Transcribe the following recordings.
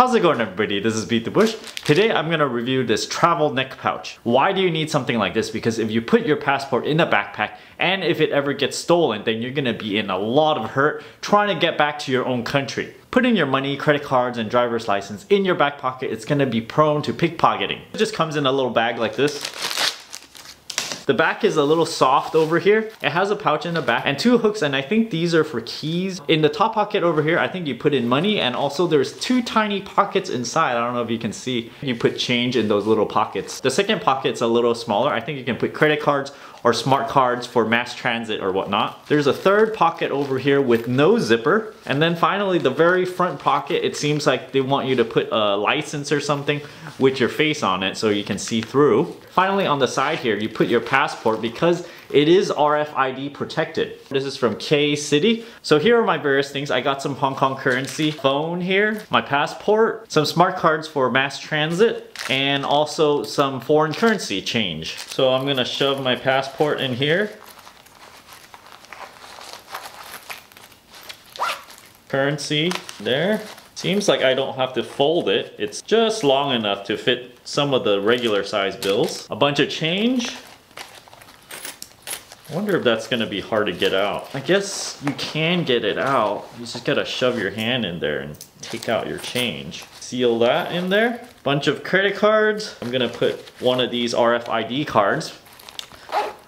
How's it going everybody? This is Beat the Bush. Today I'm gonna review this travel neck pouch. Why do you need something like this? Because if you put your passport in a backpack and if it ever gets stolen, then you're gonna be in a lot of hurt trying to get back to your own country. Putting your money, credit cards, and driver's license in your back pocket, it's gonna be prone to pickpocketing. It just comes in a little bag like this. The back is a little soft over here. It has a pouch in the back and two hooks and I think these are for keys. In the top pocket over here, I think you put in money and also there's two tiny pockets inside. I don't know if you can see. You put change in those little pockets. The second pocket's a little smaller. I think you can put credit cards or smart cards for mass transit or whatnot. There's a third pocket over here with no zipper. And then finally the very front pocket, it seems like they want you to put a license or something with your face on it so you can see through. Finally on the side here, you put your passport because it is RFID protected. This is from KICTY. So here are my various things. I got some Hong Kong currency, phone here, my passport, some smart cards for mass transit, and also some foreign currency change. So I'm gonna shove my passport in here. Currency there. Seems like I don't have to fold it. It's just long enough to fit some of the regular size bills. A bunch of change. I wonder if that's gonna be hard to get out. I guess you can get it out. You just gotta shove your hand in there and take out your change. Seal that in there. Bunch of credit cards. I'm gonna put one of these RFID cards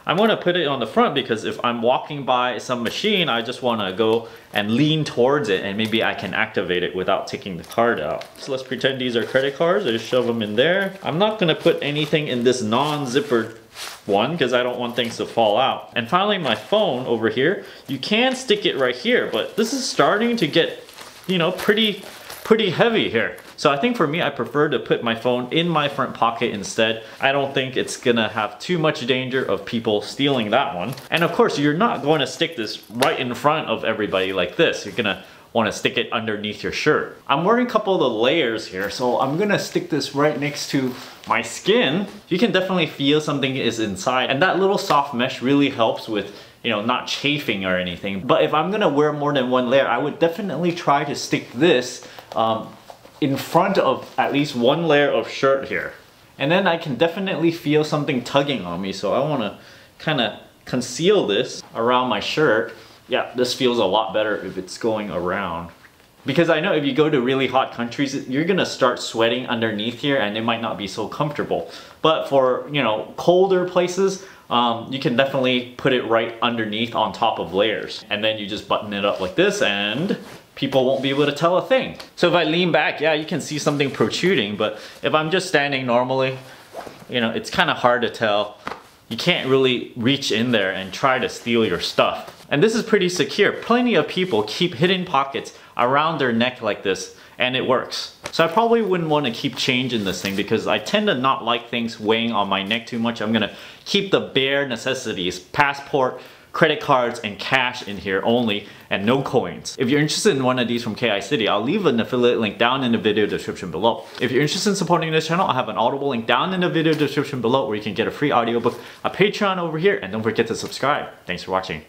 I'm gonna put it on the front because if I'm walking by some machine, I just want to go and lean towards it and maybe I can activate it without taking the card out. So let's pretend these are credit cards. I just shove them in there. I'm not to put anything in this non-zippered one because I don't want things to fall out. And finally my phone over here, you can stick it right here, but this is starting to get, you know, pretty, pretty heavy here. So I think for me, I prefer to put my phone in my front pocket instead. I don't think it's gonna have too much danger of people stealing that one. And of course, you're not going to stick this right in front of everybody like this. You're gonna want to stick it underneath your shirt. I'm wearing a couple of the layers here, so I'm gonna stick this right next to my skin. You can definitely feel something is inside, and that little soft mesh really helps with you know, not chafing or anything. But if I'm gonna wear more than one layer, I would definitely try to stick this um, in front of at least one layer of shirt here. And then I can definitely feel something tugging on me, so I wanna kinda conceal this around my shirt. Yeah, this feels a lot better if it's going around. Because I know if you go to really hot countries, you're gonna start sweating underneath here and it might not be so comfortable. But for, you know, colder places, um, you can definitely put it right underneath on top of layers. And then you just button it up like this and people won't be able to tell a thing. So if I lean back, yeah, you can see something protruding, but if I'm just standing normally, you know, it's kind of hard to tell. You can't really reach in there and try to steal your stuff. And this is pretty secure. Plenty of people keep hidden pockets around their neck like this and it works. So I probably wouldn't want to keep changing this thing because I tend to not like things weighing on my neck too much. I'm gonna keep the bare necessities, passport, credit cards and cash in here only and no coins. If you're interested in one of these from KICTY, I'll leave an affiliate link down in the video description below. If you're interested in supporting this channel, I have an Audible link down in the video description below where you can get a free audiobook, a Patreon over here, and don't forget to subscribe. Thanks for watching.